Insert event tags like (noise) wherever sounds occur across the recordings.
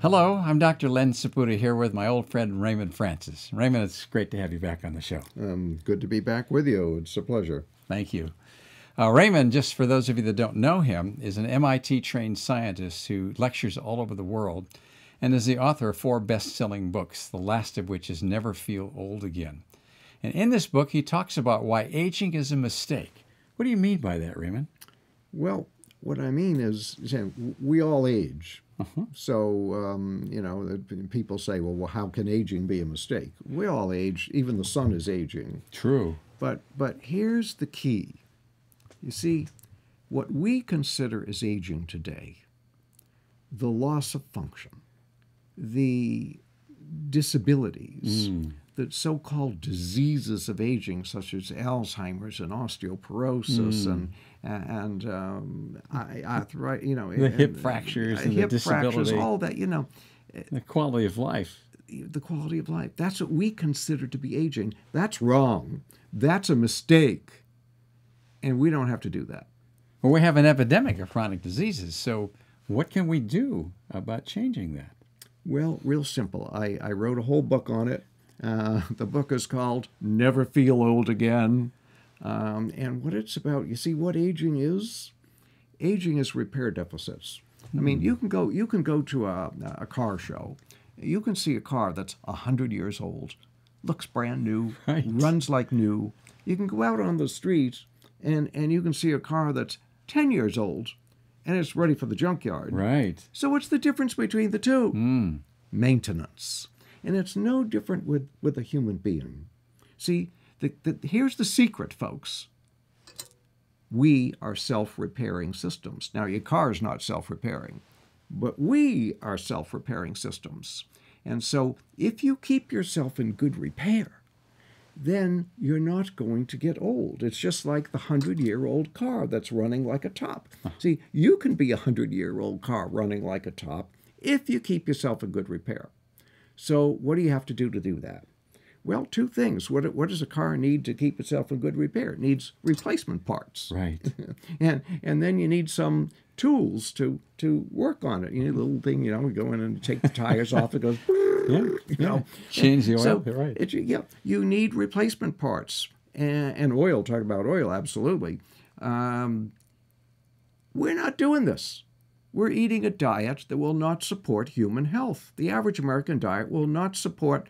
Hello, I'm Dr. Len Saputo here with my old friend Raymond Francis. Raymond, it's great to have you back on the show. Um, good to be back with you. It's a pleasure. Thank you. Uh, Raymond, just for those of you that don't know him, is an MIT trained scientist who lectures all over the world and is the author of four best selling books, the last of which is Never Feel Old Again. And in this book, he talks about why aging is a mistake. What do you mean by that, Raymond? Well, what I mean is, we all age. Uh-huh. So, um, you know, people say, well, well, how can aging be a mistake? We all age. Even the sun is aging. True. But, but here's the key. You see, what we consider as aging today, the loss of function, the disabilities, mm. The so called diseases of aging, such as Alzheimer's and osteoporosis mm. and and um, arthritis, you know, the and, hip fractures, and, hip the fractures, all that, you know, the quality of life. The quality of life. That's what we consider to be aging. That's wrong. That's a mistake, and we don't have to do that. Well, we have an epidemic of chronic diseases, so what can we do about changing that? Well, real simple. I, I wrote a whole book on it. Uh, the book is called Never Feel Old Again. Um, and what it's about, you see, what aging is? Aging is repair deficits. I mean, you can go you can go to a, a car show. You can see a car that's hundred years old, looks brand new, (laughs) right. runs like new. You can go out on the street and and you can see a car that's ten years old, and it's ready for the junkyard. Right. So what's the difference between the two? Mm. Maintenance, and it's no different with with a human being. See, the, the, here's the secret, folks. We are self repairing systems. Now, your car is not self repairing, but we are self repairing systems. And so, if you keep yourself in good repair, then you're not going to get old. It's just like the 100 year old car that's running like a top. See, you can be a 100 year old car running like a top if you keep yourself in good repair. So, what do you have to do to do that? Well, two things. What, what does a car need to keep itself in good repair? It needs replacement parts. Right. (laughs) and and then you need some tools to to work on it. You need a little thing, you know, you go in and take the tires off. It goes, (laughs) yeah, you know, change the oil. So right. It, yeah, you need replacement parts and, and oil. Talk about oil, absolutely. Um, we're not doing this. We're eating a diet that will not support human health. The average American diet will not support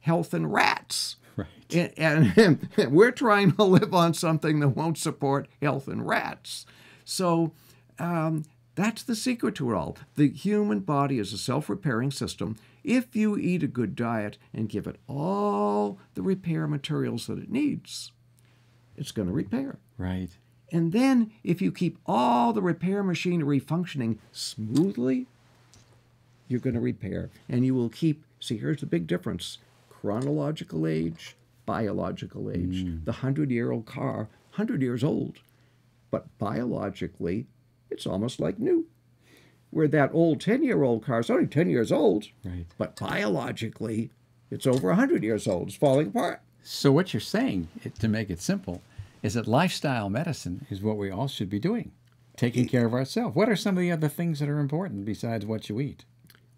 health in rats. Right. And, and, (laughs) and, we're trying to live on something that won't support health in rats. So um, that's the secret to it all. The human body is a self repairing system. If you eat a good diet and give it all the repair materials that it needs, it's going to repair. Right. And then, if you keep all the repair machinery functioning smoothly, you're going to repair. And you will keep, see, here's the big difference chronological age, biological age. Mm. The 100 year old car, 100 years old, but biologically, it's almost like new. Where that old 10 year old car is only 10 years old, right. but biologically, it's over 100 years old. It's falling apart. So, what you're saying, to make it simple, is that lifestyle medicine is what we all should be doing, taking care of ourselves. What are some of the other things that are important besides what you eat?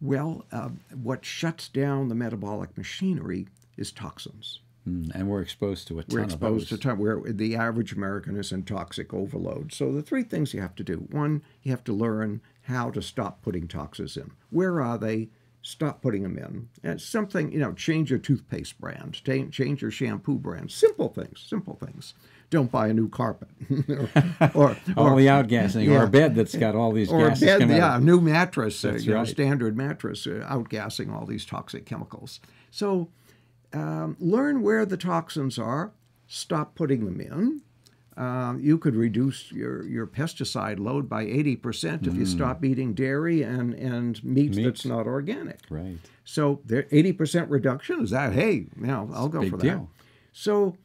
Well, uh, what shuts down the metabolic machinery is toxins. Mm, and we're exposed to a ton We're exposed to ton. Where the average American is in toxic overload. So the three things you have to do: one, you have to learn how to stop putting toxins in. Where are they? Stop putting them in. And something, you know, change your toothpaste brand, change your shampoo brand. Simple things. Simple things don't buy a new carpet (laughs) or, (laughs) or, all the outgassing yeah. or a bed that's got all these or gases a bed, yeah, a new mattress, uh, right. know, standard mattress, uh, outgassing all these toxic chemicals. So um, learn where the toxins are, stop putting them in. Uh, you could reduce your, your pesticide load by 80% if mm. you stop eating dairy and, and meat, meat, that's not organic. Right. So there 80% reduction is that, hey, know, I'll go for that. Deal. So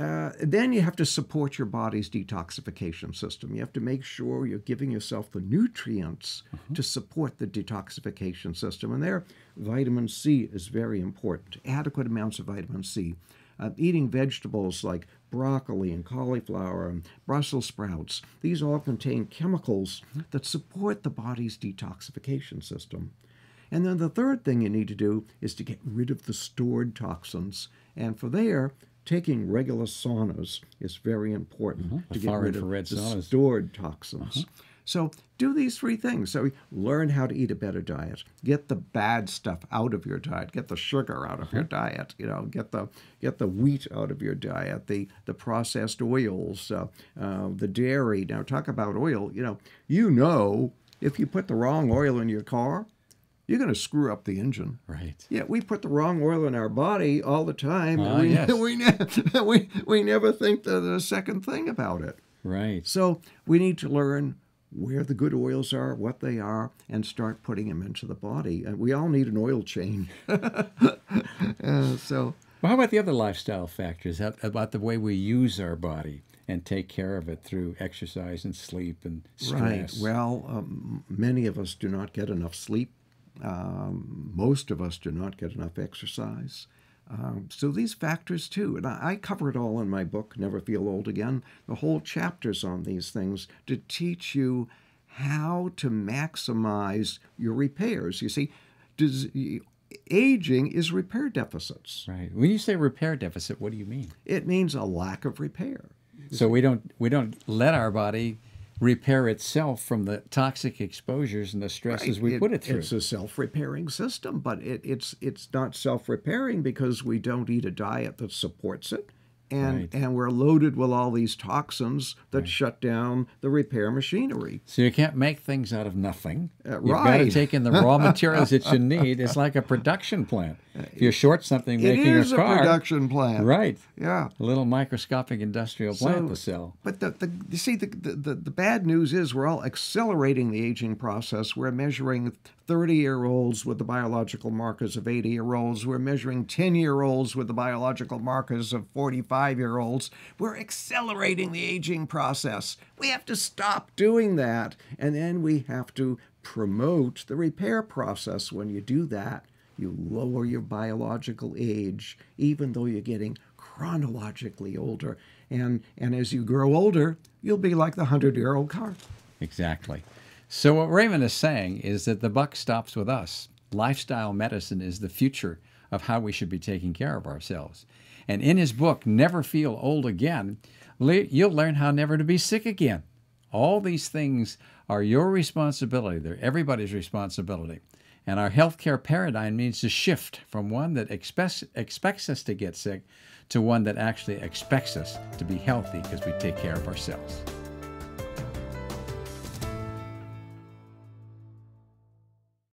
uh, then you have to support your body's detoxification system. You have to make sure you're giving yourself the nutrients mm-hmm. to support the detoxification system. And there, vitamin C is very important. Adequate amounts of vitamin C. Uh, eating vegetables like broccoli and cauliflower and Brussels sprouts, these all contain chemicals that support the body's detoxification system. And then the third thing you need to do is to get rid of the stored toxins. And for there, taking regular saunas is very important to get rid of the saunas. stored toxins. So do these three things. So learn how to eat a better diet. Get the bad stuff out of your diet. Get the sugar out of your diet. You know, get the get the wheat out of your diet. The the processed oils, uh, uh, the dairy. Now talk about oil. You know, you know if you put the wrong oil in your car, you're going to screw up the engine. Right. Yeah, we put the wrong oil in our body all the time. Ah, we, yes. (laughs) we, ne- (laughs) we, we never think the, the second thing about it. Right. So we need to learn where the good oils are, what they are, and start putting them into the body. And we all need an oil change. (laughs) Uh, so Well, how about the other lifestyle factors? How about the way we use our body and take care of it through exercise and sleep and stress? right. Well, um, many of us do not get enough sleep. Um, most of us do not get enough exercise. Um, so these factors too, and I, I cover it all in my book, Never Feel Old Again. The whole chapters on these things to teach you how to maximize your repairs. You see, does, aging is repair deficits. Right. When you say repair deficit, what do you mean? It means a lack of repair. So we don't we don't let our body repair itself from the toxic exposures and the stresses we put it through. It's a self-repairing system, but it, it's it's not self-repairing because we don't eat a diet that supports it, and Right. and we're loaded with all these toxins that shut down the repair machinery. So you can't make things out of nothing. Uh, You've got to take in the raw (laughs) materials that you need. It's like a production plant. If you're short something It making is a a, production plant, right? Yeah. A little microscopic industrial plant So- to sell. But the, the you see the, the, the, the bad news is we're all accelerating the aging process. We're measuring 30 year olds with the biological markers of 80 year olds. We're measuring 10 year olds with the biological markers of 45 year olds. We're accelerating the aging process. We have to stop doing that. And then we have to promote the repair process. When you do that, you lower your biological age, even though you're getting chronologically older. And, and as you grow older, you'll be like the 100 year old car. Exactly. So what Raymond is saying is that the buck stops with us. Lifestyle medicine is the future of how we should be taking care of ourselves. And in his book, Never Feel Old Again, you'll learn how never to be sick again. All these things are your responsibility. They're everybody's responsibility. And our healthcare paradigm needs to shift from one that expects, expects us to get sick to one that actually expects us to be healthy because we take care of ourselves.